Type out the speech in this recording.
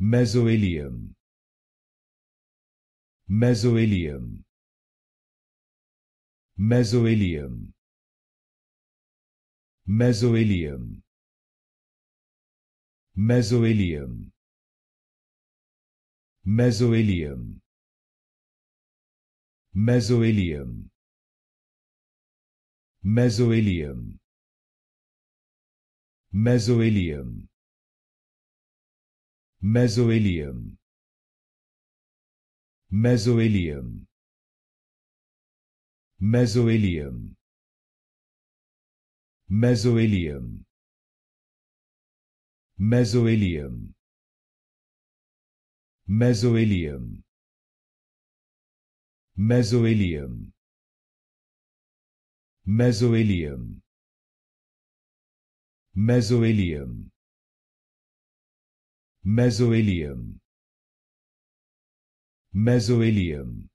Mesoileum Mesoileum Mesoileum Mesoileum Mesoileum Mesoileum Mesoileum Mesoileum Mesoileum Mesoileum. Mesoileum. Mesoileum. Mesoileum. Mesoileum. Mesoileum. Mesoileum. Mesoileum. Mesoileum Mesoileum. Mesoileum